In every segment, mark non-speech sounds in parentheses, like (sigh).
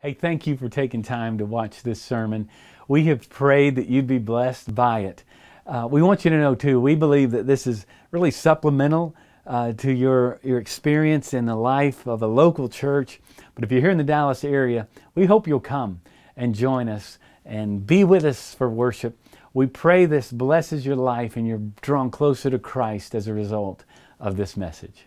Hey, thank you for taking time to watch this sermon. We have prayed that you'd be blessed by it. Uh, we want you to know, too, we believe that this is really supplemental uh, to your, your experience in the life of a local church. But if you're here in the Dallas area, we hope you'll come and join us and be with us for worship. We pray this blesses your life and you're drawn closer to Christ as a result of this message.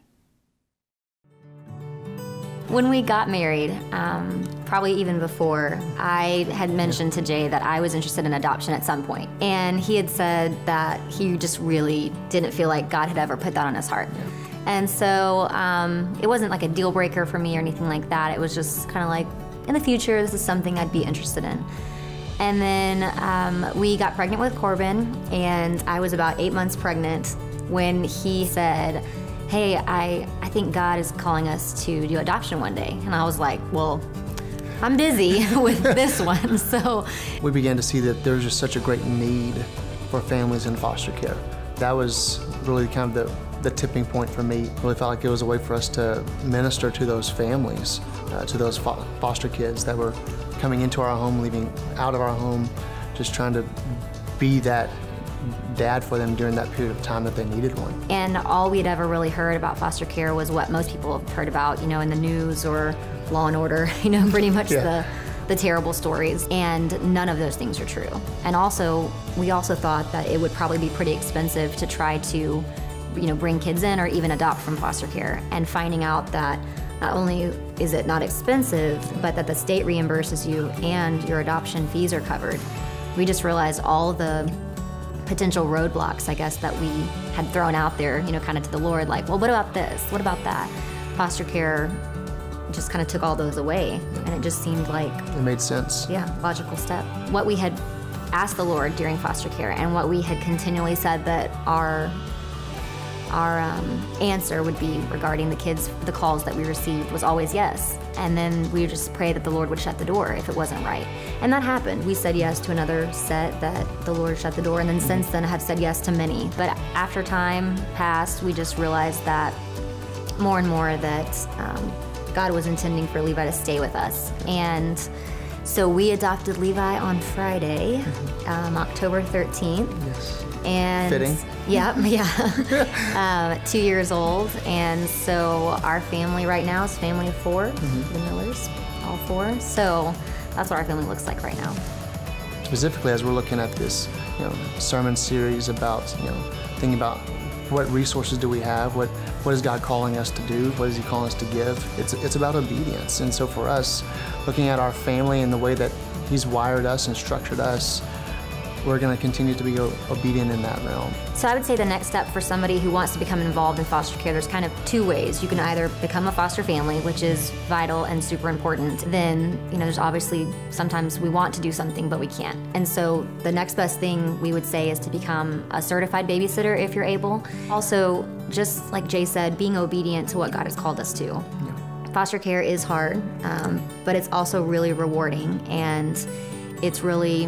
When we got married, um, probably even before, I had mentioned to Jay that I was interested in adoption at some point. And he had said that he just really didn't feel like God had ever put that on his heart. And so um, it wasn't like a deal breaker for me or anything like that. It was just kind of like, in the future, this is something I'd be interested in. And then um, we got pregnant with Corbin, and I was about eight months pregnant when he said, hey, I, I think God is calling us to do adoption one day. And I was like, well, I'm busy (laughs) with this one. So we began to see that there's just such a great need for families in foster care. That was really kind of the, the tipping point for me. Really felt like it was a way for us to minister to those families, uh, to those fo foster kids that were coming into our home, leaving out of our home, just trying to be that dad for them during that period of time that they needed one. And all we'd ever really heard about foster care was what most people have heard about, you know, in the news or Law and Order, (laughs) you know, pretty much yeah. the the terrible stories and none of those things are true. And also, we also thought that it would probably be pretty expensive to try to you know, bring kids in or even adopt from foster care and finding out that not only is it not expensive, but that the state reimburses you and your adoption fees are covered. We just realized all the potential roadblocks, I guess, that we had thrown out there, you know, kind of to the Lord, like, well, what about this? What about that? Foster care just kind of took all those away, and it just seemed like it made sense. Yeah, logical step. What we had asked the Lord during foster care, and what we had continually said that our our um, answer would be regarding the kids, the calls that we received was always yes. And then we would just pray that the Lord would shut the door if it wasn't right. And that happened. We said yes to another set that the Lord shut the door, and then since then I have said yes to many. But after time passed, we just realized that more and more that um, God was intending for Levi to stay with us. And so we adopted Levi on Friday, mm-hmm. um, October 13th. Yes. And Fitting. (laughs) Yeah, yeah. (laughs) um, two years old, and so our family right now is family of 4 mm-hmm. the Millers, all four. So that's what our family looks like right now. Specifically, as we're looking at this, you know, sermon series about, you know, thinking about what resources do we have, what what is God calling us to do, what is He calling us to give. It's it's about obedience, and so for us, looking at our family and the way that He's wired us and structured us we're going to continue to be obedient in that realm. So I would say the next step for somebody who wants to become involved in foster care, there's kind of two ways. You can either become a foster family, which is vital and super important. Then, you know, there's obviously sometimes we want to do something, but we can't. And so the next best thing we would say is to become a certified babysitter if you're able. Also, just like Jay said, being obedient to what God has called us to. Yeah. Foster care is hard, um, but it's also really rewarding and it's really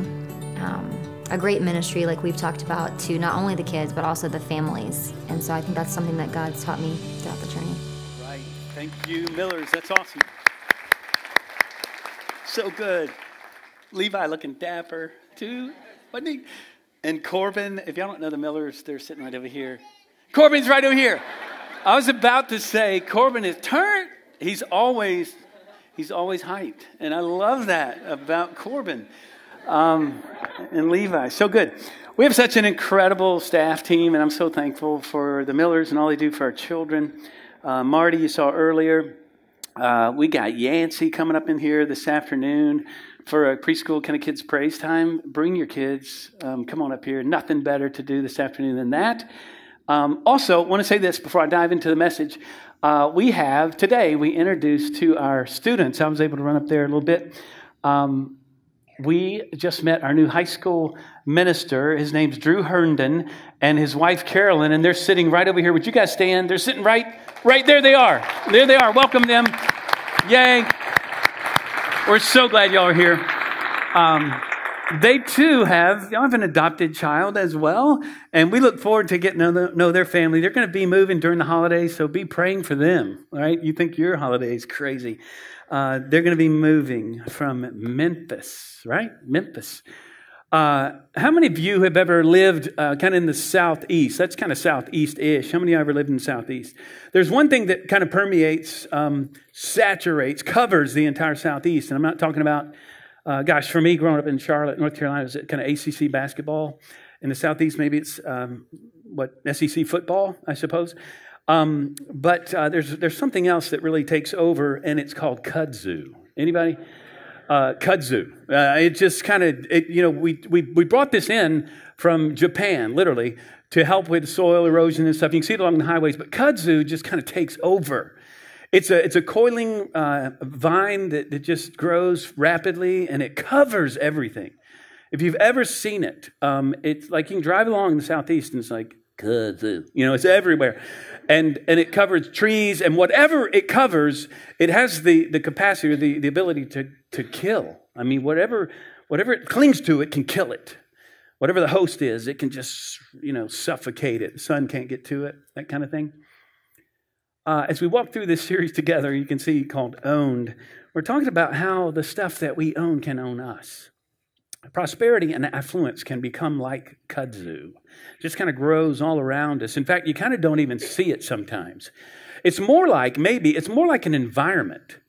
um, a great ministry, like we've talked about, to not only the kids, but also the families. And so I think that's something that God's taught me throughout the journey. Right. Thank you, Millers. That's awesome. So good. Levi looking dapper, too, wasn't he? And Corbin, if y'all don't know the Millers, they're sitting right over here. Corbin's right over here. I was about to say, Corbin is turned. He's always, he's always hyped. And I love that about Corbin um, and Levi. So good. We have such an incredible staff team, and I'm so thankful for the Millers and all they do for our children. Uh, Marty, you saw earlier. Uh, we got Yancey coming up in here this afternoon for a preschool kind of kids praise time. Bring your kids. Um, come on up here. Nothing better to do this afternoon than that. Um, also, want to say this before I dive into the message. Uh, we have today we introduced to our students. I was able to run up there a little bit. Um, we just met our new high school minister. His name's Drew Herndon and his wife Carolyn, and they're sitting right over here. Would you guys stand? They're sitting right, right there. They are. There they are. Welcome them. Yay! We're so glad y'all are here. Um, they too have, know, have an adopted child as well. And we look forward to getting to know their family. They're going to be moving during the holidays, so be praying for them, right? You think your holiday is crazy. Uh, they're going to be moving from Memphis, right? Memphis. Uh, how many of you have ever lived uh, kind of in the southeast? That's kind of southeast ish. How many of you ever lived in the southeast? There's one thing that kind of permeates, um, saturates, covers the entire southeast. And I'm not talking about uh, gosh, for me, growing up in Charlotte, North Carolina, was kind of ACC basketball. In the Southeast, maybe it's um, what SEC football, I suppose. Um, but uh, there's there's something else that really takes over, and it's called kudzu. Anybody? Uh, kudzu. Uh, it just kind of you know we, we we brought this in from Japan, literally, to help with soil erosion and stuff. You can see it along the highways, but kudzu just kind of takes over. It's a, it's a coiling uh, vine that, that just grows rapidly and it covers everything. If you've ever seen it, um, it's like you can drive along in the southeast and it's like, you know, it's everywhere. And, and it covers trees and whatever it covers, it has the, the capacity or the, the ability to, to kill. I mean, whatever, whatever it clings to, it can kill it. Whatever the host is, it can just, you know, suffocate it. The sun can't get to it, that kind of thing. Uh, as we walk through this series together, you can see called Owned. We're talking about how the stuff that we own can own us. Prosperity and affluence can become like kudzu. Just kind of grows all around us. In fact, you kind of don't even see it sometimes. It's more like, maybe, it's more like an environment.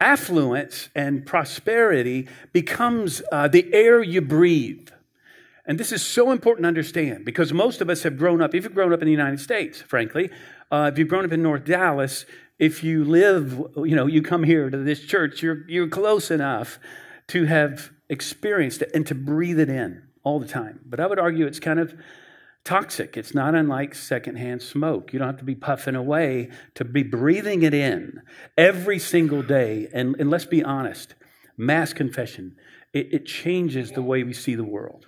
Affluence and prosperity becomes uh, the air you breathe. And this is so important to understand because most of us have grown up, if you've grown up in the United States, frankly, uh, if you've grown up in North Dallas, if you live, you know, you come here to this church, you're, you're close enough to have experienced it and to breathe it in all the time. But I would argue it's kind of toxic. It's not unlike secondhand smoke. You don't have to be puffing away to be breathing it in every single day. And, and let's be honest, mass confession, it, it changes the way we see the world.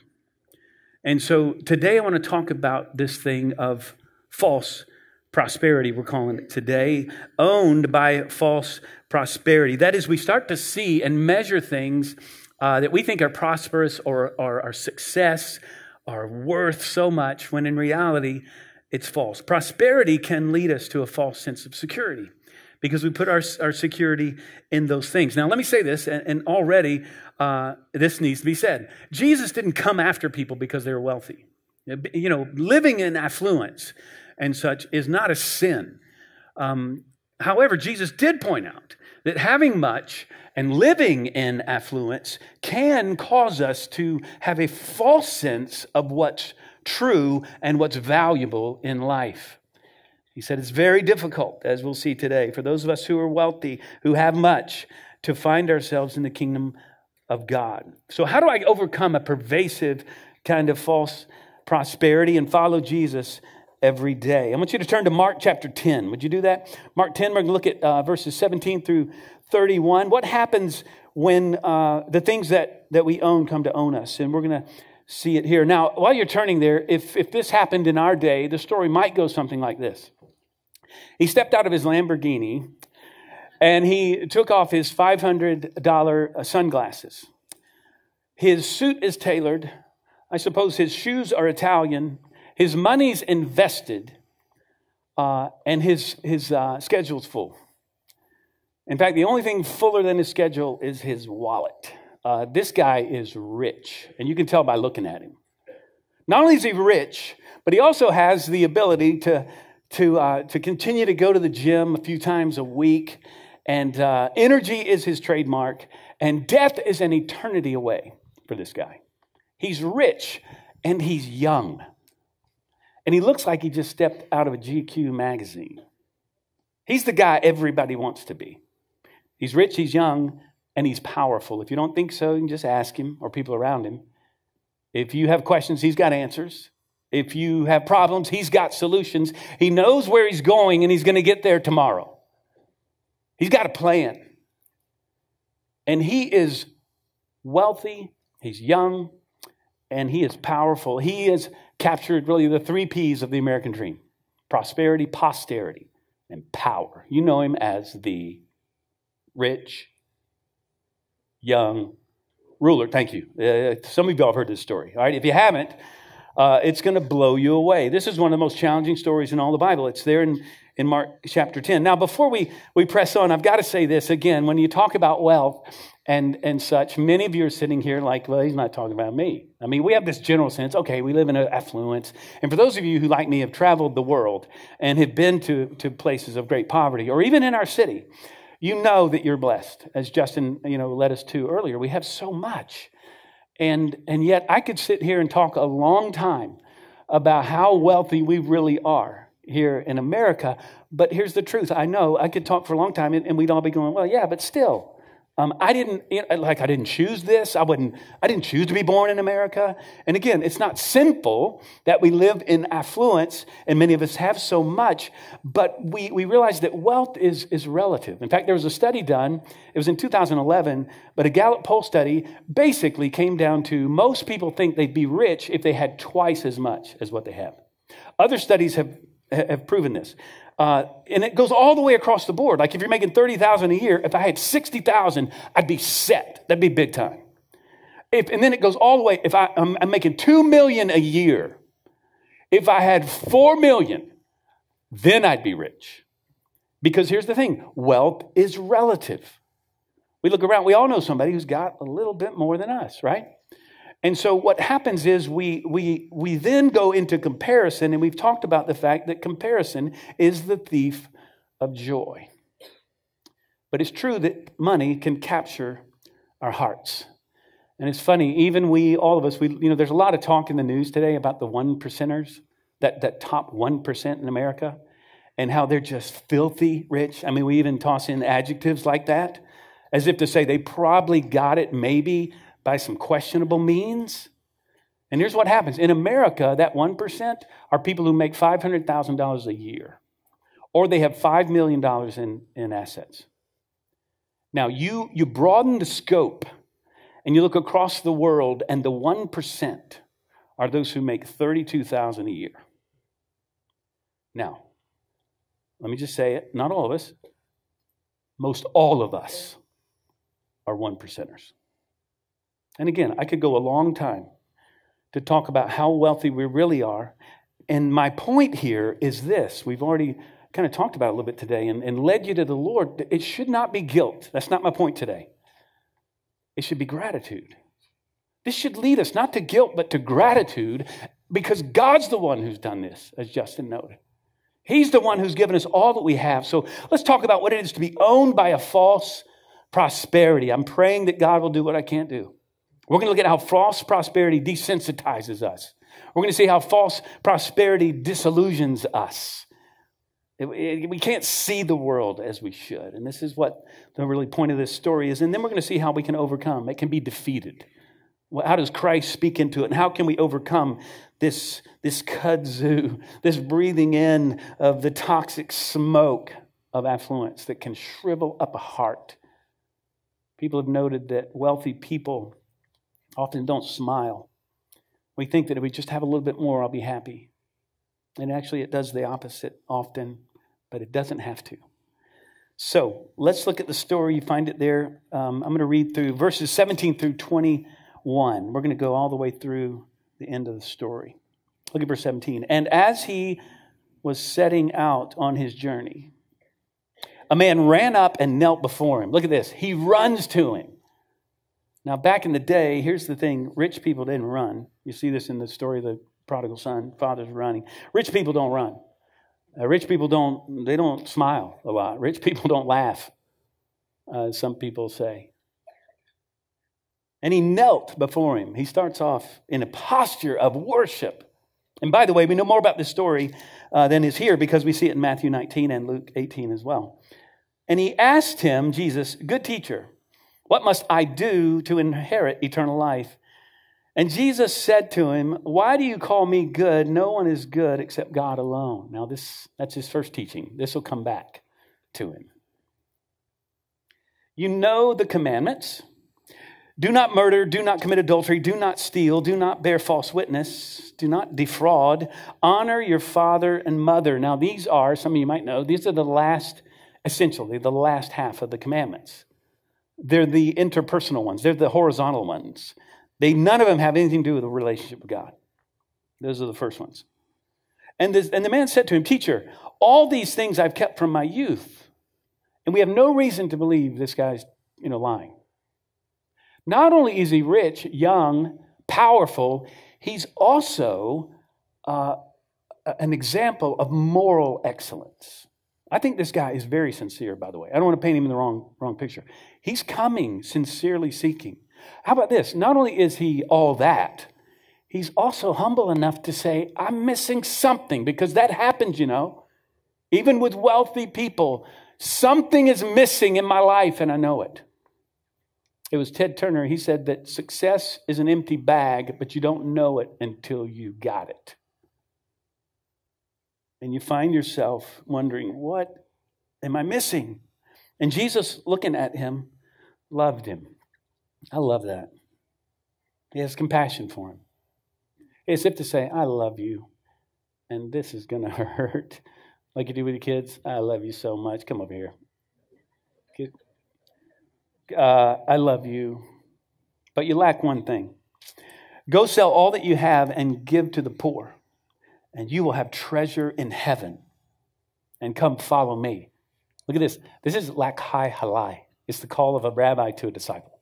And so today I want to talk about this thing of false prosperity, we're calling it today, owned by false prosperity. That is, we start to see and measure things uh, that we think are prosperous or, or are success, are worth so much, when in reality, it's false. Prosperity can lead us to a false sense of security because we put our, our security in those things. Now, let me say this, and, and already uh, this needs to be said. Jesus didn't come after people because they were wealthy. You know, living in affluence and such is not a sin. Um, however, Jesus did point out that having much and living in affluence can cause us to have a false sense of what's true and what's valuable in life. He said it's very difficult, as we'll see today, for those of us who are wealthy, who have much, to find ourselves in the kingdom of God. So, how do I overcome a pervasive kind of false prosperity and follow Jesus every day. I want you to turn to Mark chapter 10. Would you do that? Mark 10, we're going to look at uh, verses 17 through 31. What happens when uh, the things that, that we own come to own us? And we're going to see it here. Now, while you're turning there, if, if this happened in our day, the story might go something like this. He stepped out of his Lamborghini and he took off his $500 uh, sunglasses. His suit is tailored. I suppose his shoes are Italian. His money's invested, uh, and his, his uh, schedule's full. In fact, the only thing fuller than his schedule is his wallet. Uh, this guy is rich, and you can tell by looking at him. Not only is he rich, but he also has the ability to, to, uh, to continue to go to the gym a few times a week. And uh, energy is his trademark, and death is an eternity away for this guy. He's rich and he's young. And he looks like he just stepped out of a GQ magazine. He's the guy everybody wants to be. He's rich, he's young, and he's powerful. If you don't think so, you can just ask him or people around him. If you have questions, he's got answers. If you have problems, he's got solutions. He knows where he's going and he's going to get there tomorrow. He's got a plan. And he is wealthy, he's young, and he is powerful. He is captured really the three P's of the American dream prosperity, posterity, and power. You know him as the rich, young, ruler. Thank you. Uh, some of y'all have heard this story. All right, if you haven't, uh, it's going to blow you away. This is one of the most challenging stories in all the Bible. It's there in, in Mark chapter 10. Now, before we, we press on, I've got to say this again. When you talk about wealth and, and such, many of you are sitting here like, well, he's not talking about me. I mean, we have this general sense, okay, we live in affluence. And for those of you who, like me, have traveled the world and have been to, to places of great poverty, or even in our city, you know that you're blessed. As Justin, you know, led us to earlier, we have so much. And, and yet, I could sit here and talk a long time about how wealthy we really are here in America. But here's the truth I know I could talk for a long time and, and we'd all be going, well, yeah, but still, um, I didn't like I didn't choose this. I wouldn't. I didn't choose to be born in America. And again, it's not sinful that we live in affluence, and many of us have so much. But we we realize that wealth is is relative. In fact, there was a study done. It was in 2011, but a Gallup poll study basically came down to most people think they'd be rich if they had twice as much as what they have. Other studies have have proven this. Uh, and it goes all the way across the board. Like if you're making 30,000 a year, if I had 60,000, I'd be set. That'd be big time. If, and then it goes all the way. If I, I'm, I'm making 2 million a year, if I had 4 million, then I'd be rich. Because here's the thing wealth is relative. We look around, we all know somebody who's got a little bit more than us, right? And so what happens is we, we, we then go into comparison, and we've talked about the fact that comparison is the thief of joy. But it's true that money can capture our hearts. And it's funny, even we, all of us, we, you know, there's a lot of talk in the news today about the one percenters, that, that top 1% in America, and how they're just filthy rich. I mean, we even toss in adjectives like that, as if to say they probably got it maybe by some questionable means. And here's what happens in America that 1% are people who make $500,000 a year, or they have $5 million in, in assets. Now, you, you broaden the scope and you look across the world, and the 1% are those who make 32000 a year. Now, let me just say it not all of us, most all of us are one percenters. And again, I could go a long time to talk about how wealthy we really are. And my point here is this we've already kind of talked about a little bit today and, and led you to the Lord. It should not be guilt. That's not my point today. It should be gratitude. This should lead us not to guilt, but to gratitude because God's the one who's done this, as Justin noted. He's the one who's given us all that we have. So let's talk about what it is to be owned by a false prosperity. I'm praying that God will do what I can't do. We're going to look at how false prosperity desensitizes us. We're going to see how false prosperity disillusions us. we can't see the world as we should. And this is what the really point of this story is. And then we're going to see how we can overcome. It can be defeated. How does Christ speak into it? And how can we overcome this, this kudzu, this breathing in of the toxic smoke of affluence that can shrivel up a heart? People have noted that wealthy people often don't smile. We think that if we just have a little bit more, I'll be happy. And actually, it does the opposite often, but it doesn't have to. So let's look at the story. You find it there. Um, I'm going to read through verses 17 through 21. We're going to go all the way through the end of the story. Look at verse 17. And as he was setting out on his journey, a man ran up and knelt before him. Look at this. He runs to him now, back in the day, here's the thing rich people didn't run. You see this in the story of the prodigal son, father's running. Rich people don't run. Uh, rich people don't, they don't smile a lot. Rich people don't laugh, uh, some people say. And he knelt before him. He starts off in a posture of worship. And by the way, we know more about this story uh, than is here because we see it in Matthew 19 and Luke 18 as well. And he asked him, Jesus, good teacher, what must I do to inherit eternal life? And Jesus said to him, Why do you call me good? No one is good except God alone. Now, this, that's his first teaching. This will come back to him. You know the commandments do not murder, do not commit adultery, do not steal, do not bear false witness, do not defraud, honor your father and mother. Now, these are, some of you might know, these are the last, essentially, the last half of the commandments. They're the interpersonal ones, they're the horizontal ones. They, none of them have anything to do with the relationship with God. Those are the first ones. And, this, and the man said to him, Teacher, all these things I've kept from my youth. And we have no reason to believe this guy's you know, lying. Not only is he rich, young, powerful, he's also uh, an example of moral excellence. I think this guy is very sincere, by the way. I don't want to paint him in the wrong, wrong picture. He's coming sincerely seeking. How about this? Not only is he all that, he's also humble enough to say, I'm missing something because that happens, you know. Even with wealthy people, something is missing in my life and I know it. It was Ted Turner. He said that success is an empty bag, but you don't know it until you got it. And you find yourself wondering, what am I missing? And Jesus, looking at him, loved him. I love that. He has compassion for him. It's if to say, I love you, and this is going (laughs) to hurt. Like you do with your kids, I love you so much. Come over here. Uh, I love you, but you lack one thing. Go sell all that you have and give to the poor, and you will have treasure in heaven. And come follow me. Look at this. This is lakhai halai. It's the call of a rabbi to a disciple.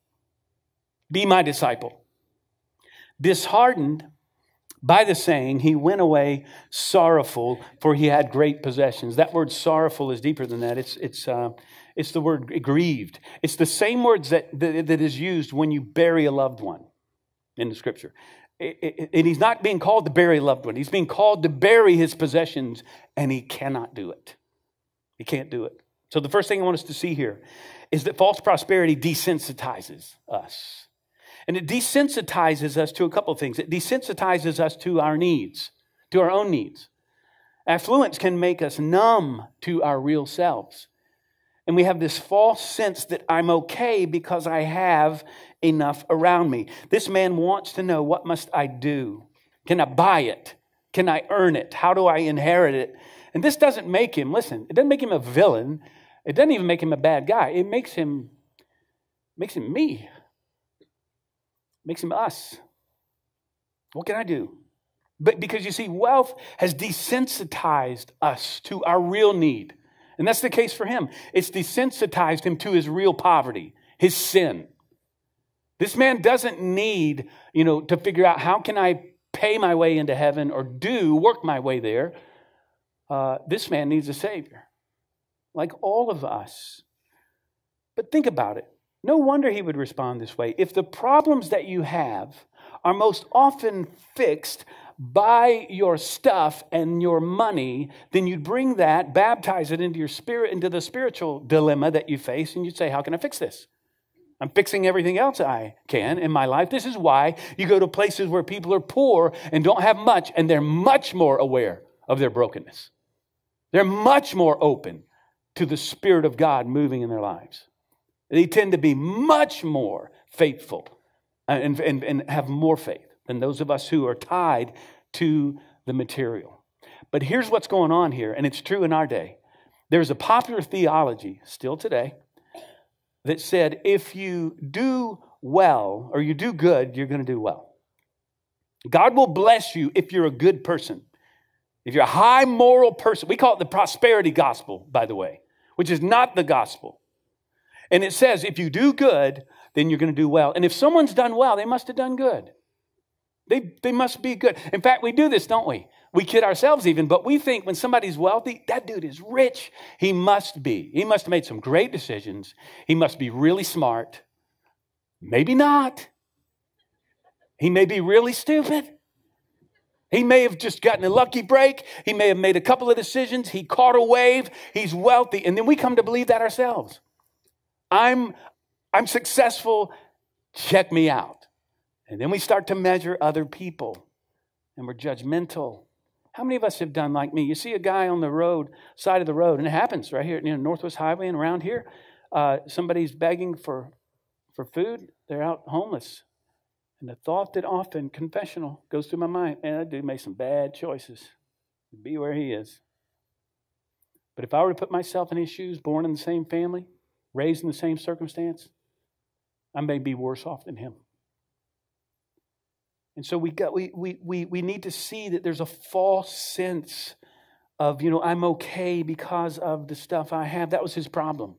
Be my disciple. Disheartened by the saying, he went away sorrowful, for he had great possessions. That word sorrowful is deeper than that. It's, it's, uh, it's the word grieved. It's the same words that, that, that is used when you bury a loved one in the scripture. And he's not being called to bury a loved one. He's being called to bury his possessions, and he cannot do it. He can't do it. So, the first thing I want us to see here is that false prosperity desensitizes us. And it desensitizes us to a couple of things. It desensitizes us to our needs, to our own needs. Affluence can make us numb to our real selves. And we have this false sense that I'm okay because I have enough around me. This man wants to know what must I do? Can I buy it? Can I earn it? How do I inherit it? And this doesn't make him, listen, it doesn't make him a villain. It doesn't even make him a bad guy. It makes him makes him me. Makes him us. What can I do? But because you see, wealth has desensitized us to our real need. And that's the case for him. It's desensitized him to his real poverty, his sin. This man doesn't need, you know, to figure out how can I pay my way into heaven or do work my way there. Uh, this man needs a savior, like all of us. But think about it. No wonder he would respond this way. If the problems that you have are most often fixed by your stuff and your money, then you'd bring that, baptize it into your spirit, into the spiritual dilemma that you face, and you'd say, How can I fix this? I'm fixing everything else I can in my life. This is why you go to places where people are poor and don't have much, and they're much more aware of their brokenness. They're much more open to the Spirit of God moving in their lives. They tend to be much more faithful uh, and, and, and have more faith than those of us who are tied to the material. But here's what's going on here, and it's true in our day. There's a popular theology still today that said if you do well or you do good, you're going to do well. God will bless you if you're a good person. If you're a high moral person, we call it the prosperity gospel, by the way, which is not the gospel. And it says if you do good, then you're going to do well. And if someone's done well, they must have done good. They, they must be good. In fact, we do this, don't we? We kid ourselves even, but we think when somebody's wealthy, that dude is rich. He must be. He must have made some great decisions. He must be really smart. Maybe not. He may be really stupid. He may have just gotten a lucky break. He may have made a couple of decisions. He caught a wave. He's wealthy. And then we come to believe that ourselves. I'm, I'm successful. Check me out. And then we start to measure other people and we're judgmental. How many of us have done like me? You see a guy on the road, side of the road, and it happens right here near Northwest Highway and around here. Uh, somebody's begging for, for food. They're out homeless. And the thought that often, confessional, goes through my mind, man, that dude made some bad choices. Be where he is. But if I were to put myself in his shoes, born in the same family, raised in the same circumstance, I may be worse off than him. And so we, got, we, we, we, we need to see that there's a false sense of, you know, I'm okay because of the stuff I have. That was his problem.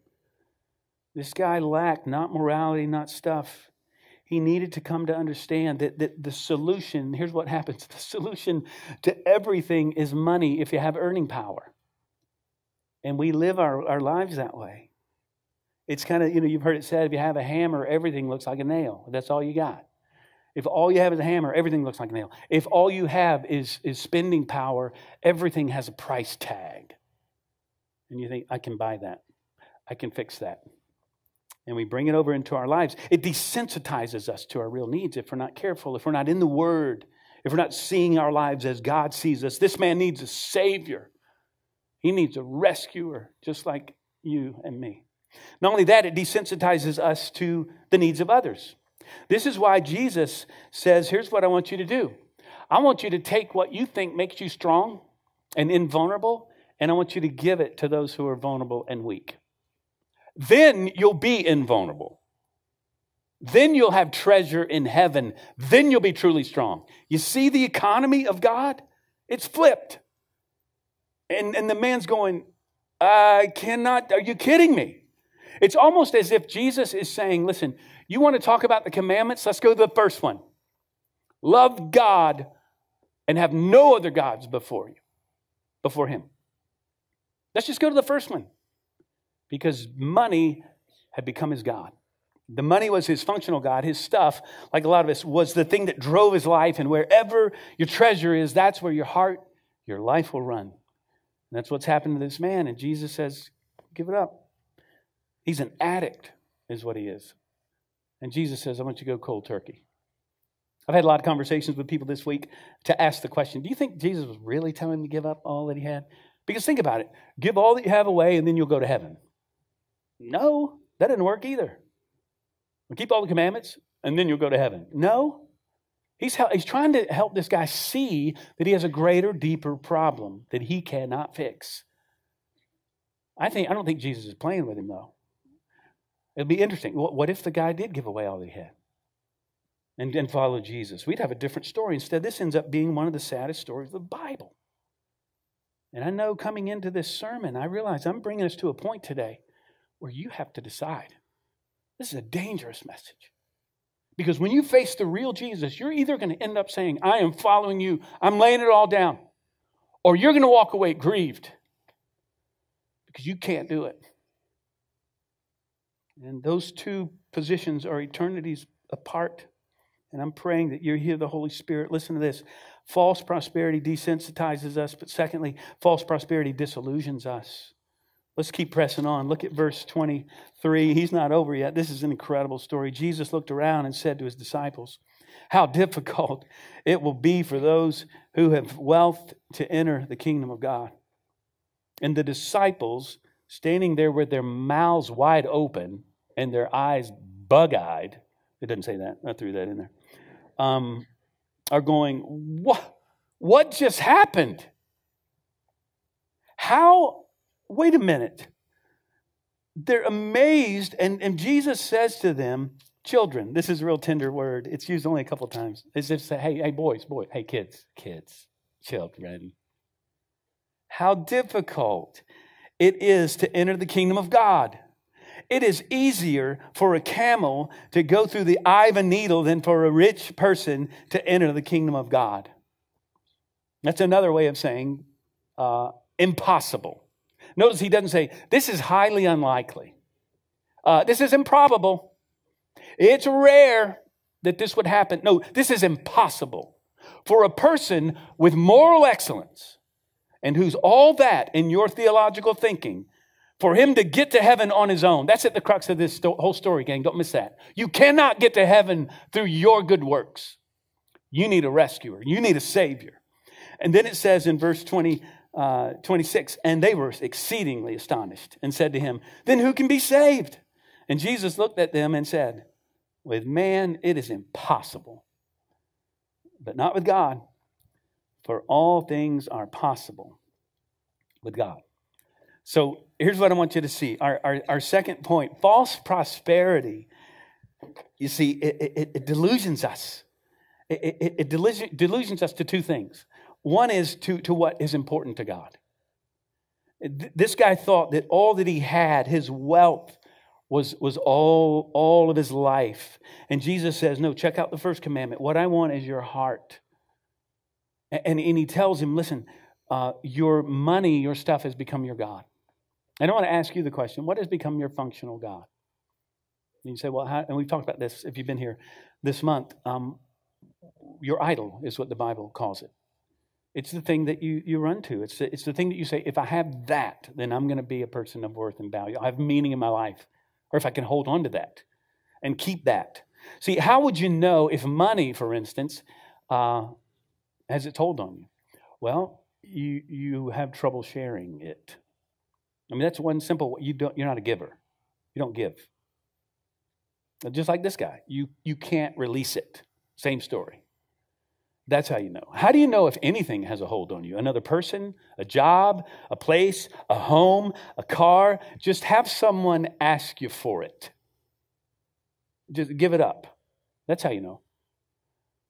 This guy lacked not morality, not stuff. He needed to come to understand that, that the solution, here's what happens (laughs) the solution to everything is money if you have earning power. And we live our, our lives that way. It's kind of, you know, you've heard it said if you have a hammer, everything looks like a nail. That's all you got. If all you have is a hammer, everything looks like a nail. If all you have is, is spending power, everything has a price tag. And you think, I can buy that. I can fix that. And we bring it over into our lives. It desensitizes us to our real needs if we're not careful, if we're not in the Word, if we're not seeing our lives as God sees us. This man needs a Savior, he needs a rescuer, just like you and me. Not only that, it desensitizes us to the needs of others. This is why Jesus says, Here's what I want you to do I want you to take what you think makes you strong and invulnerable, and I want you to give it to those who are vulnerable and weak. Then you'll be invulnerable. Then you'll have treasure in heaven. Then you'll be truly strong. You see the economy of God? It's flipped. And, and the man's going, I cannot, are you kidding me? It's almost as if Jesus is saying, listen, you want to talk about the commandments? Let's go to the first one. Love God and have no other gods before you, before Him. Let's just go to the first one. Because money had become his God. The money was his functional God. His stuff, like a lot of us, was the thing that drove his life. And wherever your treasure is, that's where your heart, your life will run. And that's what's happened to this man. And Jesus says, Give it up. He's an addict, is what he is. And Jesus says, I want you to go cold turkey. I've had a lot of conversations with people this week to ask the question Do you think Jesus was really telling him to give up all that he had? Because think about it give all that you have away, and then you'll go to heaven. No, that didn't work either. Keep all the commandments, and then you'll go to heaven. No. He's, he's trying to help this guy see that he has a greater, deeper problem that he cannot fix. I think I don't think Jesus is playing with him though. It'd be interesting. What if the guy did give away all he had and, and follow Jesus? We'd have a different story. Instead, this ends up being one of the saddest stories of the Bible. And I know coming into this sermon, I realize I'm bringing us to a point today where you have to decide. This is a dangerous message. Because when you face the real Jesus, you're either going to end up saying, I am following you, I'm laying it all down, or you're going to walk away grieved because you can't do it. And those two positions are eternities apart. And I'm praying that you hear the Holy Spirit. Listen to this. False prosperity desensitizes us, but secondly, false prosperity disillusions us. Let's keep pressing on. Look at verse 23. He's not over yet. This is an incredible story. Jesus looked around and said to his disciples, How difficult it will be for those who have wealth to enter the kingdom of God. And the disciples, standing there with their mouths wide open, and their eyes bug eyed, it doesn't say that, I threw that in there, um, are going, what, what just happened? How, wait a minute. They're amazed, and, and Jesus says to them, children, this is a real tender word. It's used only a couple times. As if say, hey, hey, boys, boys, hey, kids, kids, children. How difficult it is to enter the kingdom of God. It is easier for a camel to go through the eye of a needle than for a rich person to enter the kingdom of God. That's another way of saying uh, impossible. Notice he doesn't say, this is highly unlikely. Uh, this is improbable. It's rare that this would happen. No, this is impossible. For a person with moral excellence and who's all that in your theological thinking for him to get to heaven on his own. That's at the crux of this whole story, gang. Don't miss that. You cannot get to heaven through your good works. You need a rescuer, you need a savior. And then it says in verse 20, uh, 26, and they were exceedingly astonished and said to him, Then who can be saved? And Jesus looked at them and said, With man it is impossible, but not with God, for all things are possible with God. So here's what I want you to see. Our, our, our second point false prosperity you see, it, it, it delusions us. It, it, it delusions us to two things. One is to, to what is important to God. This guy thought that all that he had, his wealth, was, was all, all of his life. And Jesus says, No, check out the first commandment. What I want is your heart. And, and he tells him, Listen, uh, your money, your stuff has become your God. And I want to ask you the question what has become your functional God? And you say, Well, how, and we've talked about this if you've been here this month. Um, your idol is what the Bible calls it. It's the thing that you, you run to. It's the, it's the thing that you say, if I have that, then I'm going to be a person of worth and value. I have meaning in my life. Or if I can hold on to that and keep that. See, how would you know if money, for instance, uh, has its hold on you? Well, you, you have trouble sharing it. I mean, that's one simple, you don't, you're not a giver. You don't give. Just like this guy, you, you can't release it. Same story. That's how you know. How do you know if anything has a hold on you? Another person, a job, a place, a home, a car? Just have someone ask you for it. Just give it up. That's how you know.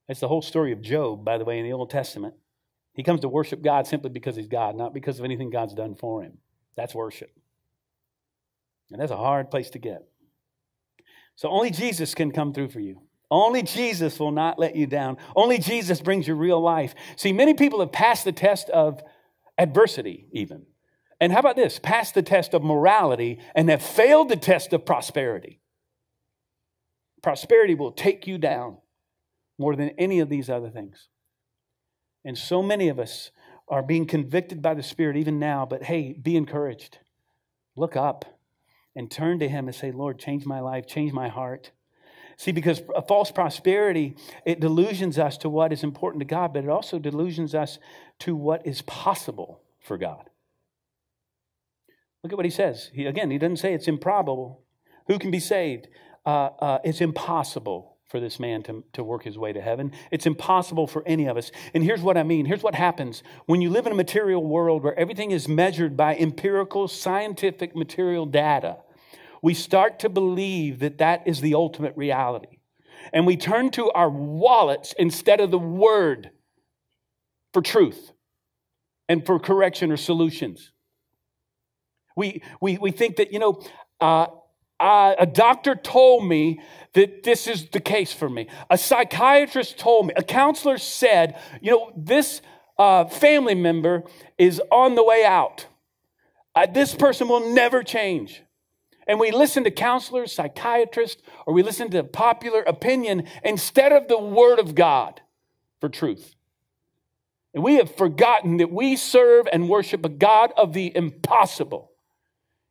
That's the whole story of Job, by the way, in the Old Testament. He comes to worship God simply because he's God, not because of anything God's done for him. That's worship. And that's a hard place to get. So only Jesus can come through for you. Only Jesus will not let you down. Only Jesus brings you real life. See, many people have passed the test of adversity, even. And how about this? Passed the test of morality and have failed the test of prosperity. Prosperity will take you down more than any of these other things. And so many of us are being convicted by the Spirit even now, but hey, be encouraged. Look up and turn to Him and say, Lord, change my life, change my heart. See, because a false prosperity, it delusions us to what is important to God, but it also delusions us to what is possible for God. Look at what he says. He, again, he doesn't say it's improbable. Who can be saved? Uh, uh, it's impossible for this man to, to work his way to heaven. It's impossible for any of us. And here's what I mean. Here's what happens when you live in a material world where everything is measured by empirical, scientific, material data we start to believe that that is the ultimate reality. And we turn to our wallets instead of the word for truth and for correction or solutions. We, we, we think that, you know, uh, uh, a doctor told me that this is the case for me. A psychiatrist told me. A counselor said, you know, this uh, family member is on the way out. Uh, this person will never change and we listen to counselors, psychiatrists, or we listen to popular opinion instead of the Word of God for truth. And we have forgotten that we serve and worship a God of the impossible.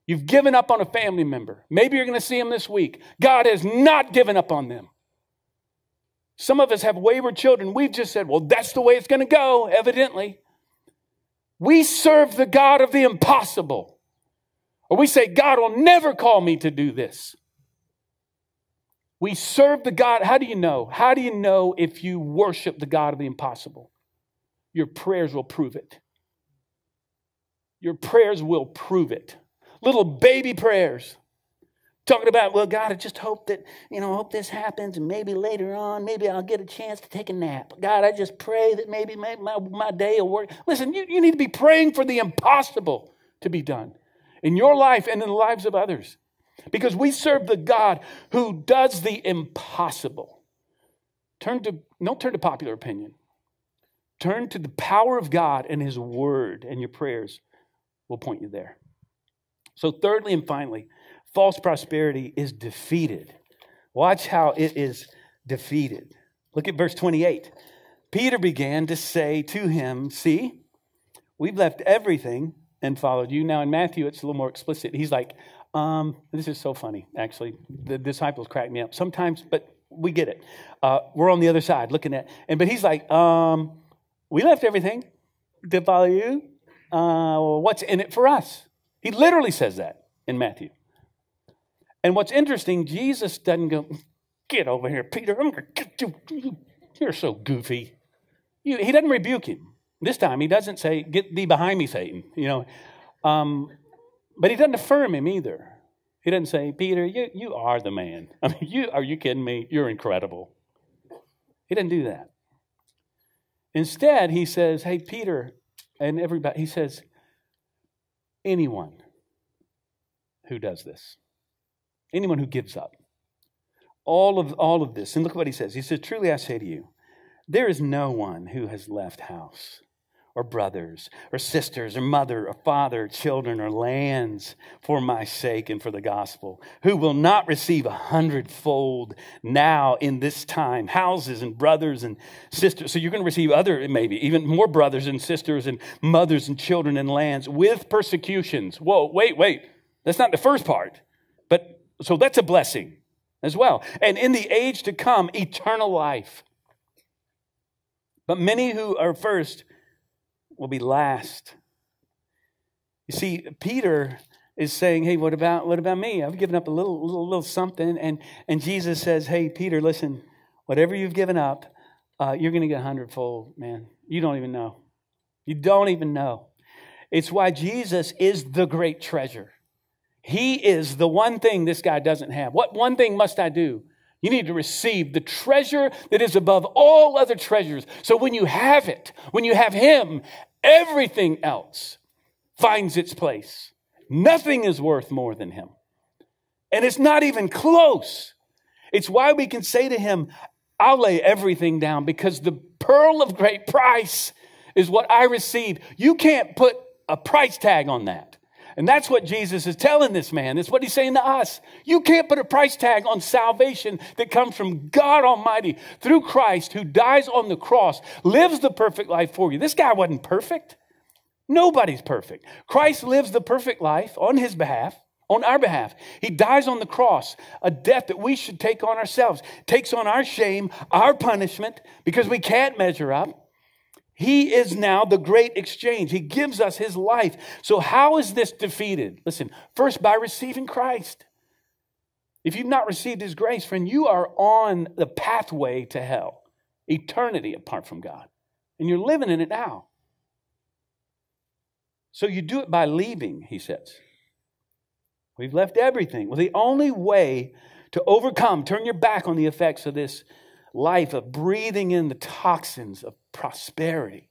You've given up on a family member. Maybe you're going to see him this week. God has not given up on them. Some of us have wayward children. We've just said, well, that's the way it's going to go, evidently. We serve the God of the impossible. Or we say, God will never call me to do this. We serve the God. How do you know? How do you know if you worship the God of the impossible? Your prayers will prove it. Your prayers will prove it. Little baby prayers. Talking about, well, God, I just hope that, you know, hope this happens and maybe later on, maybe I'll get a chance to take a nap. God, I just pray that maybe my, my, my day will work. Listen, you, you need to be praying for the impossible to be done in your life and in the lives of others. Because we serve the God who does the impossible. Turn to, don't turn to popular opinion. Turn to the power of God and His Word, and your prayers will point you there. So, thirdly and finally, false prosperity is defeated. Watch how it is defeated. Look at verse 28. Peter began to say to him, See, we've left everything and followed you. Now in Matthew, it's a little more explicit. He's like, um, this is so funny, actually. The disciples crack me up sometimes, but we get it. Uh, we're on the other side looking at, and but he's like, um, we left everything to follow you. Uh, what's in it for us? He literally says that in Matthew. And what's interesting, Jesus doesn't go, get over here, Peter. I'm gonna get you. You're so goofy. He doesn't rebuke him. This time he doesn't say, Get thee behind me, Satan, you know. Um, but he doesn't affirm him either. He doesn't say, Peter, you, you are the man. (laughs) I mean, you, are you kidding me? You're incredible. He doesn't do that. Instead, he says, Hey, Peter, and everybody, he says, anyone who does this, anyone who gives up, all of, all of this. And look what he says. He says, Truly I say to you, there is no one who has left house or brothers or sisters or mother or father, or children or lands for my sake and for the gospel, who will not receive a hundredfold now in this time, houses and brothers and sisters. So you're going to receive other, maybe even more brothers and sisters and mothers and children and lands with persecutions. Whoa, wait, wait. That's not the first part. But so that's a blessing as well. And in the age to come, eternal life. But many who are first will be last. You see, Peter is saying, Hey, what about what about me? I've given up a little little, little something. And, and Jesus says, Hey, Peter, listen, whatever you've given up, uh, you're going to get a hundredfold, man. You don't even know. You don't even know. It's why Jesus is the great treasure. He is the one thing this guy doesn't have. What one thing must I do? You need to receive the treasure that is above all other treasures. So when you have it, when you have Him, everything else finds its place. Nothing is worth more than Him. And it's not even close. It's why we can say to Him, I'll lay everything down because the pearl of great price is what I received. You can't put a price tag on that. And that's what Jesus is telling this man. That's what he's saying to us. You can't put a price tag on salvation that comes from God Almighty through Christ who dies on the cross, lives the perfect life for you. This guy wasn't perfect. Nobody's perfect. Christ lives the perfect life on his behalf, on our behalf. He dies on the cross, a death that we should take on ourselves, takes on our shame, our punishment, because we can't measure up. He is now the great exchange. He gives us his life. So, how is this defeated? Listen, first by receiving Christ. If you've not received his grace, friend, you are on the pathway to hell, eternity apart from God. And you're living in it now. So, you do it by leaving, he says. We've left everything. Well, the only way to overcome, turn your back on the effects of this life of breathing in the toxins of prosperity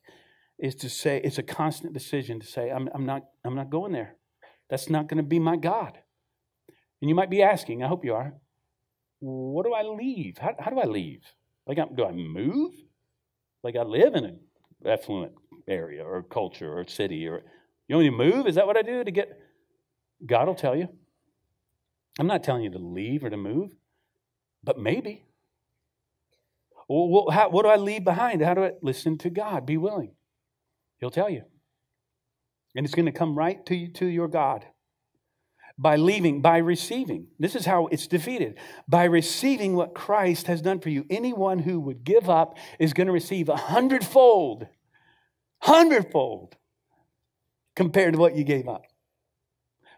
is to say, it's a constant decision to say, I'm, I'm, not, I'm not going there. That's not going to be my God. And you might be asking, I hope you are, what do I leave? How, how do I leave? Like, do I move? Like, I live in an affluent area or culture or city or you want me to move? Is that what I do to get? God will tell you. I'm not telling you to leave or to move, but maybe. Well, how, what do I leave behind? How do I listen to God? Be willing. He'll tell you. And it's going to come right to you, to your God. By leaving, by receiving. This is how it's defeated. By receiving what Christ has done for you. Anyone who would give up is going to receive a hundredfold, hundredfold compared to what you gave up.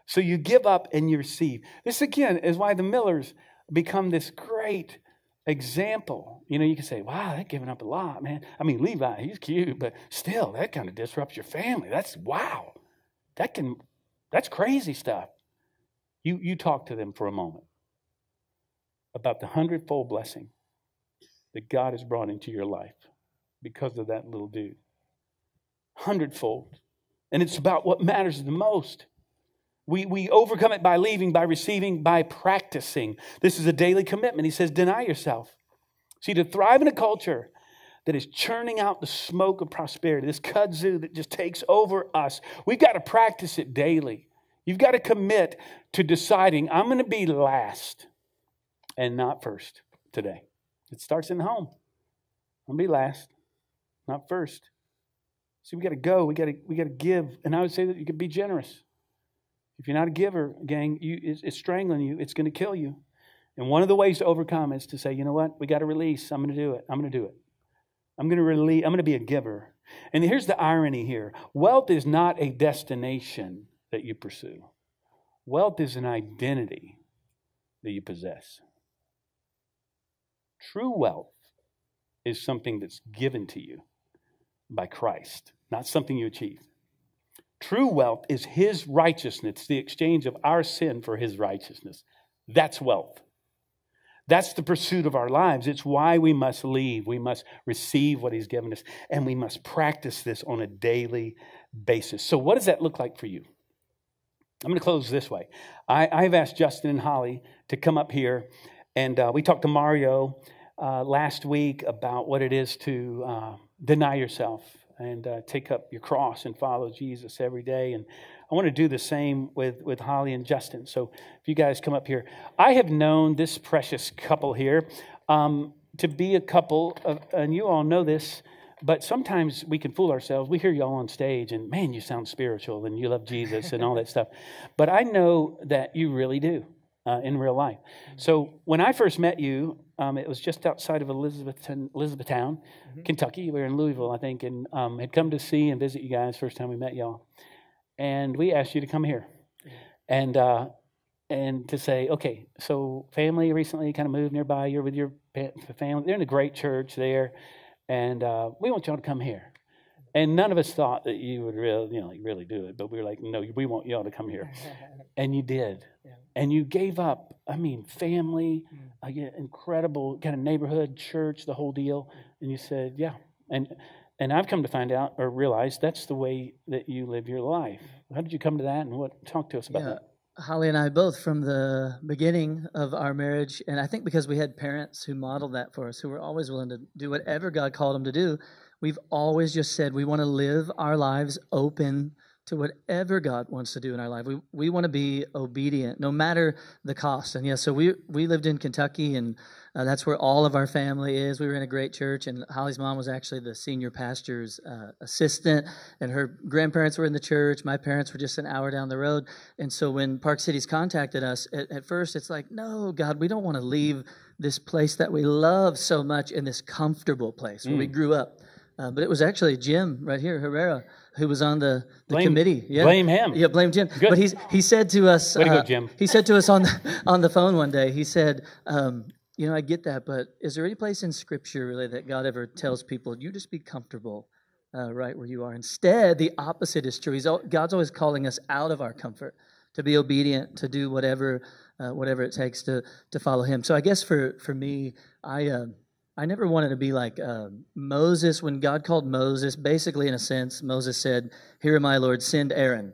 So you give up and you receive. This again is why the Millers become this great example. You know, you can say, wow, they're giving up a lot, man. I mean, Levi, he's cute, but still, that kind of disrupts your family. That's wow. That can, that's crazy stuff. You, you talk to them for a moment about the hundredfold blessing that God has brought into your life because of that little dude. Hundredfold. And it's about what matters the most. We, we overcome it by leaving, by receiving, by practicing. This is a daily commitment. He says, deny yourself. See, to thrive in a culture that is churning out the smoke of prosperity, this kudzu that just takes over us, we've got to practice it daily. You've got to commit to deciding, I'm going to be last and not first today. It starts in the home. I'm going to be last, not first. See, we got to go. We got to we got to give, and I would say that you could be generous. If you're not a giver, gang, you, it's, it's strangling you. It's going to kill you. And one of the ways to overcome is to say, you know what? We got to release. I'm going to do it. I'm going to do it. I'm going to release. I'm going to be a giver. And here's the irony here wealth is not a destination that you pursue, wealth is an identity that you possess. True wealth is something that's given to you by Christ, not something you achieve. True wealth is his righteousness, the exchange of our sin for his righteousness. That's wealth. That's the pursuit of our lives. It's why we must leave. We must receive what he's given us, and we must practice this on a daily basis. So, what does that look like for you? I'm going to close this way. I, have asked Justin and Holly to come up here, and uh, we talked to Mario uh, last week about what it is to uh, deny yourself and uh, take up your cross and follow Jesus every day. And I want to do the same with, with Holly and Justin. So if you guys come up here, I have known this precious couple here um, to be a couple, of, and you all know this, but sometimes we can fool ourselves. We hear y'all on stage, and man, you sound spiritual and you love Jesus and all that stuff. But I know that you really do. Uh, in real life. So when I first met you, um, it was just outside of Elizabethtown, Elizabethtown mm-hmm. Kentucky. We were in Louisville, I think, and um, had come to see and visit you guys first time we met y'all and we asked you to come here, and uh, and to say, okay, so family recently kind of moved nearby. You're with your family. They're in a great church there, and uh, we want y'all to come here. And none of us thought that you would really, you know, really do it, but we were like, no, we want y'all to come here, (laughs) and you did, yeah. and you gave up. I mean, family, mm. incredible kind of neighborhood church, the whole deal, and you said, yeah, and and I've come to find out or realize that's the way that you live your life. How did you come to that, and what? Talk to us about yeah. that. Holly and I both from the beginning of our marriage, and I think because we had parents who modeled that for us, who were always willing to do whatever God called them to do, we've always just said we want to live our lives open to whatever God wants to do in our life. We we want to be obedient, no matter the cost. And yeah, so we we lived in Kentucky, and uh, that's where all of our family is. We were in a great church, and Holly's mom was actually the senior pastor's uh, assistant, and her grandparents were in the church. My parents were just an hour down the road, and so when Park Cities contacted us, at, at first it's like, no, God, we don't want to leave this place that we love so much in this comfortable place where mm. we grew up. Uh, but it was actually Jim right here, Herrera, who was on the, the blame, committee. Yeah. Blame him. Yeah, blame Jim. Good. But he's, he said to us, Way to uh, go, Jim. he said to us on the, on the phone one day, he said, um, you know, I get that, but is there any place in Scripture really that God ever tells people, you just be comfortable uh, right where you are? Instead, the opposite is true. He's, God's always calling us out of our comfort to be obedient, to do whatever, uh, whatever it takes to, to follow Him. So I guess for, for me, I. I never wanted to be like uh, Moses when God called Moses. Basically, in a sense, Moses said, Here am I, Lord, send Aaron.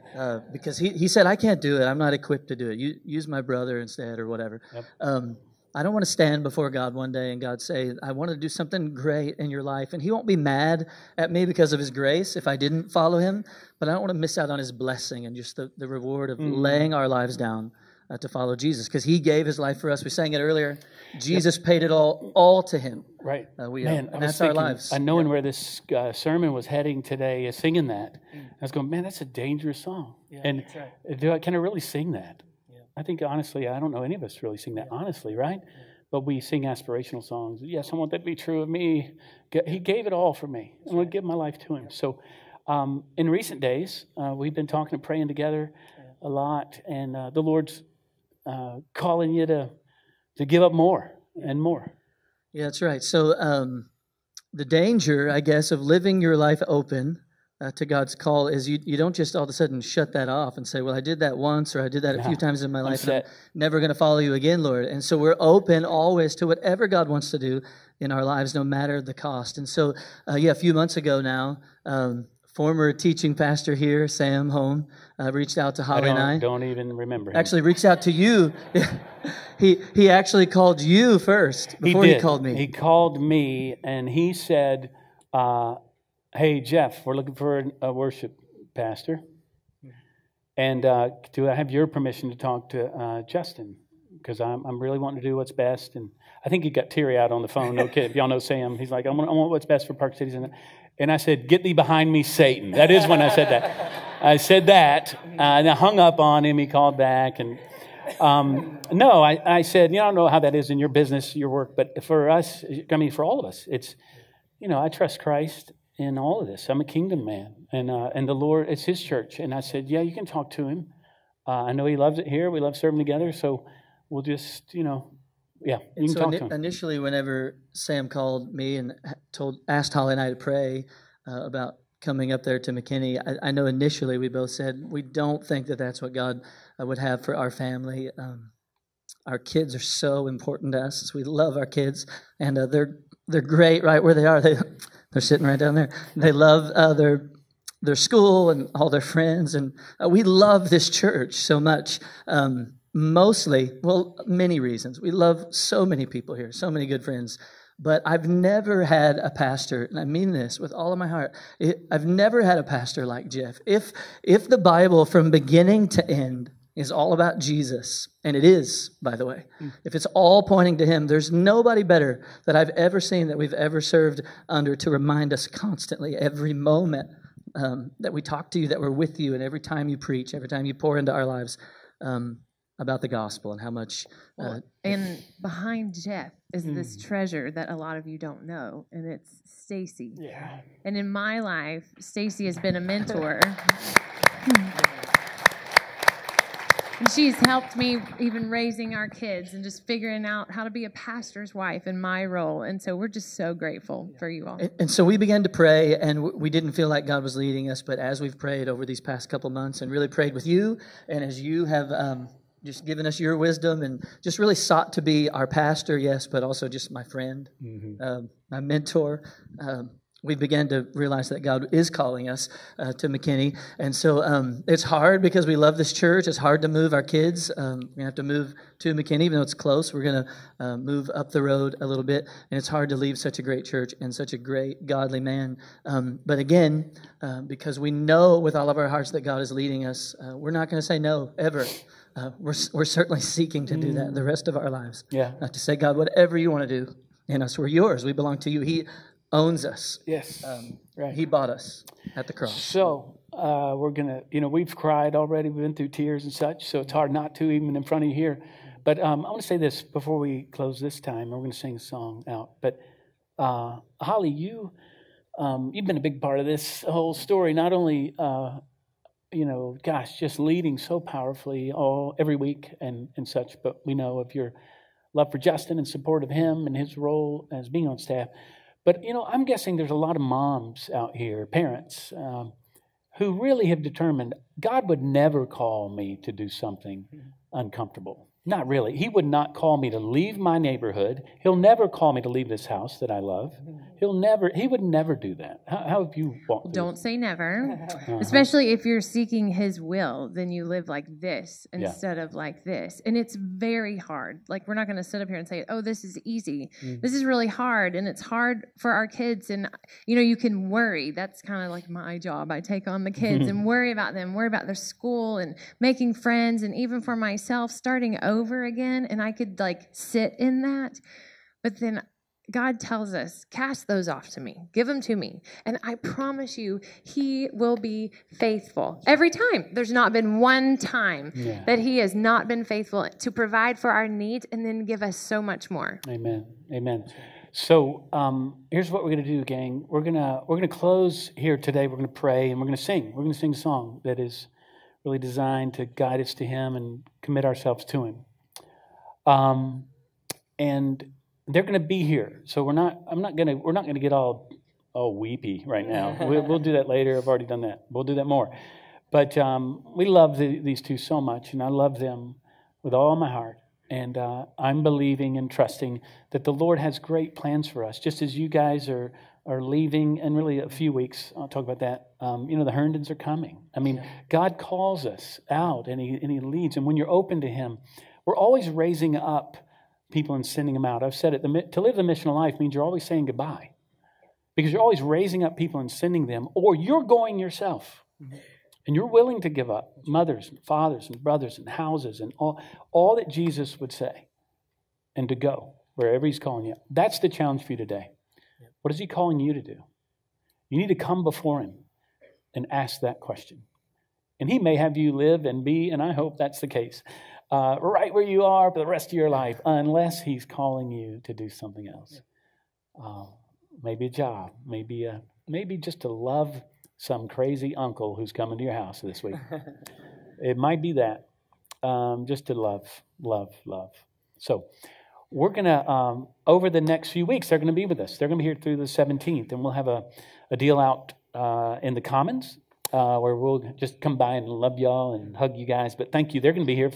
(laughs) uh, because he, he said, I can't do it. I'm not equipped to do it. You, use my brother instead or whatever. Yep. Um, I don't want to stand before God one day and God say, I want to do something great in your life. And He won't be mad at me because of His grace if I didn't follow Him, but I don't want to miss out on His blessing and just the, the reward of mm-hmm. laying our lives down uh, to follow Jesus because He gave His life for us. We sang it earlier. Jesus yep. paid it all, all to Him. Right. Uh, we, man, uh, and that's thinking, our lives. I knowing yeah. where this uh, sermon was heading today, is singing that. Mm. I was going, man, that's a dangerous song. Yeah, and right. do I can I really sing that? Yeah. I think honestly, I don't know any of us really sing that honestly, right? But we sing aspirational songs. Yes, I want that to be true of me. He gave it all for me. I'm going to give my life to Him. So, um, in recent days, uh, we've been talking and praying together a lot, and uh, the Lord's uh, calling you to to give up more and more. Yeah, that's right. So um, the danger, I guess, of living your life open uh, to God's call is you, you don't just all of a sudden shut that off and say, well, I did that once or I did that a few times in my life and I'm never going to follow you again, Lord. And so we're open always to whatever God wants to do in our lives, no matter the cost. And so, uh, yeah, a few months ago now, um, former teaching pastor here, Sam Home, uh, reached out to Holly I and I. Don't even remember. Him. Actually, reached out to you. (laughs) he he actually called you first before he, he, called me. He called me and he said, uh, "Hey Jeff, we're looking for a worship pastor, and uh, do I have your permission to talk to uh, Justin? Because I'm I'm really wanting to do what's best." And I think he got teary out on the phone. Okay, if y'all know Sam, he's like, "I want, I want what's best for Park Cities." And and I said, Get thee behind me, Satan. That is when I said that. I said that, uh, and I hung up on him. He called back. And um, no, I, I said, You know, I don't know how that is in your business, your work, but for us, I mean, for all of us, it's, you know, I trust Christ in all of this. I'm a kingdom man, and, uh, and the Lord, it's His church. And I said, Yeah, you can talk to Him. Uh, I know He loves it here. We love serving together. So we'll just, you know, yeah, you can so talk. Initially, whenever Sam called me and told asked Holly and I to pray uh, about coming up there to McKinney, I, I, know initially we both said we don't think that that's what God uh, would have for our family. Um, our kids are so important to us. We love our kids, and uh, they're they're great right where they are. They they're sitting right down there. They love uh, their their school and all their friends, and uh, we love this church so much. Um, mostly, well, many reasons. We love so many people here, so many good friends. But I've never had a pastor, and I mean this with all of my heart. I've never had a pastor like Jeff. If if the Bible from beginning to end is all about Jesus, and it is, by the way. Mm. If it's all pointing to Him, there's nobody better that I've ever seen that we've ever served under to remind us constantly, every moment um, that we talk to you, that we're with you, and every time you preach, every time you pour into our lives um, about the gospel and how much. Uh, and behind Jeff is mm. this treasure that a lot of you don't know, and it's Stacy. Yeah. And in my life, Stacy has been a mentor. And she's helped me even raising our kids and just figuring out how to be a pastor's wife in my role. And so we're just so grateful for you all. And, and so we began to pray, and we didn't feel like God was leading us, but as we've prayed over these past couple months and really prayed with you, and as you have um, just given us your wisdom and just really sought to be our pastor, yes, but also just my friend, mm-hmm. um, my mentor. Um, we began to realize that God is calling us uh, to McKinney. And so um, it's hard because we love this church. It's hard to move our kids. Um, we have to move to McKinney, even though it's close. We're going to uh, move up the road a little bit. And it's hard to leave such a great church and such a great, godly man. Um, but again, uh, because we know with all of our hearts that God is leading us, uh, we're not going to say no ever. Uh, we're, we're certainly seeking to do that the rest of our lives. Yeah. to say, God, whatever you want to do in us, we're yours. We belong to you. He owns us. Yes. Um, right. He bought us at the cross. So uh, we're going to, you know, we've cried already. We've been through tears and such, so it's hard not to, even in front of you here. But um, I want to say this before we close this time. We're going to sing a song out. But uh, Holly, you, um, you've been a big part of this whole story. Not only, uh, you know, gosh, just leading so powerfully all every week and, and such, but we know of your love for Justin and support of him and his role as being on staff. But, you know, I'm guessing there's a lot of moms out here, parents, um, who really have determined God would never call me to do something mm-hmm. uncomfortable. Not really. He would not call me to leave my neighborhood. He'll never call me to leave this house that I love. He'll never, he would never do that. How, how have you walked Don't say never. Uh-huh. Especially if you're seeking his will, then you live like this instead yeah. of like this. And it's very hard. Like, we're not going to sit up here and say, oh, this is easy. Mm-hmm. This is really hard. And it's hard for our kids. And, you know, you can worry. That's kind of like my job. I take on the kids (laughs) and worry about them, worry about their school and making friends. And even for myself, starting over again and I could like sit in that. But then God tells us, cast those off to me, give them to me. And I promise you, He will be faithful every time. There's not been one time yeah. that He has not been faithful to provide for our needs and then give us so much more. Amen. Amen. So um, here's what we're going to do, gang. We're gonna we're gonna close here today. We're gonna pray and we're gonna sing. We're gonna sing a song that is really designed to guide us to Him and commit ourselves to Him. Um, and they're going to be here, so we're not. I'm not going to. We're not going to get all all weepy right now. (laughs) we'll, we'll, do that later. I've already done that. We'll do that more. But um, we love the, these two so much, and I love them with all my heart. And uh, I'm believing and trusting that the Lord has great plans for us, just as you guys are are leaving in really a few weeks. I'll talk about that. Um, you know, the Herndons are coming. I mean, God calls us out and he, and he leads. And when you're open to Him, we're always raising up people and sending them out. I've said it. The, to live the missional life means you're always saying goodbye because you're always raising up people and sending them, or you're going yourself. Mm-hmm. And you're willing to give up mothers and fathers and brothers and houses and all, all that Jesus would say and to go wherever He's calling you. That's the challenge for you today. What is He calling you to do? You need to come before Him and ask that question. And He may have you live and be, and I hope that's the case, uh, right where you are for the rest of your life, unless He's calling you to do something else. Uh, maybe a job, maybe a, maybe just to love some crazy uncle who's coming to your house this week. (laughs) it might be that, um, just to love, love, love. So we're gonna um, over the next few weeks they're gonna be with us. They're gonna be here through the 17th, and we'll have a, a deal out uh, in the Commons, uh, where we'll just come by and love y'all and hug you guys. But thank you. They're going to be here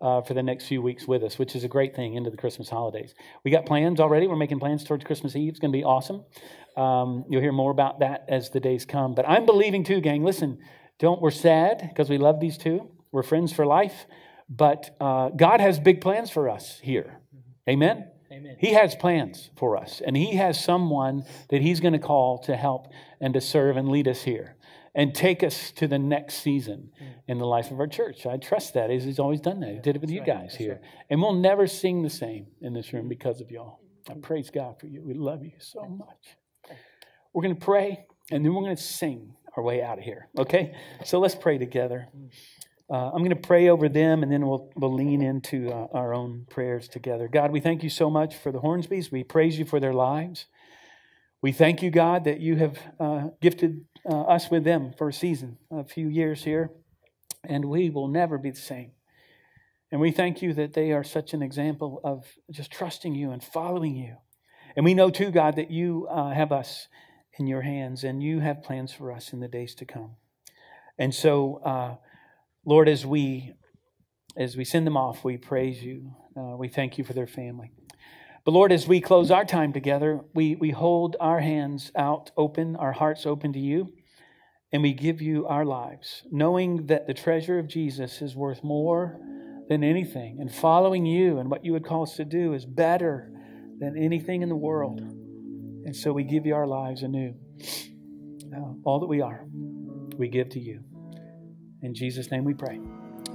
uh, for the next few weeks with us, which is a great thing into the Christmas holidays. We got plans already. We're making plans towards Christmas Eve. It's going to be awesome. Um, you'll hear more about that as the days come. But I'm believing too, gang. Listen, don't we're sad because we love these two. We're friends for life. But uh, God has big plans for us here. Amen. Amen. He has plans for us, and He has someone that He's going to call to help and to serve and lead us here and take us to the next season mm. in the life of our church. I trust that. He's always done that. He did it with That's you right. guys That's here. Right. And we'll never sing the same in this room because of y'all. I praise God for you. We love you so much. We're going to pray, and then we're going to sing our way out of here. Okay? So let's pray together. Uh, I'm going to pray over them, and then we'll, we'll lean into uh, our own prayers together. God, we thank you so much for the Hornsbys. We praise you for their lives. We thank you, God, that you have uh, gifted uh, us with them for a season, a few years here, and we will never be the same. And we thank you that they are such an example of just trusting you and following you. And we know too, God, that you uh, have us in your hands and you have plans for us in the days to come. And so, uh, Lord, as we as we send them off, we praise you. Uh, we thank you for their family. But Lord, as we close our time together, we, we hold our hands out open, our hearts open to you, and we give you our lives, knowing that the treasure of Jesus is worth more than anything. And following you and what you would call us to do is better than anything in the world. And so we give you our lives anew. Uh, all that we are, we give to you. In Jesus' name we pray.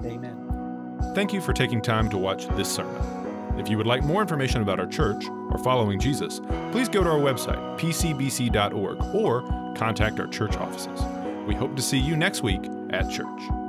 Amen. Thank you for taking time to watch this sermon. If you would like more information about our church or following Jesus, please go to our website, pcbc.org, or contact our church offices. We hope to see you next week at church.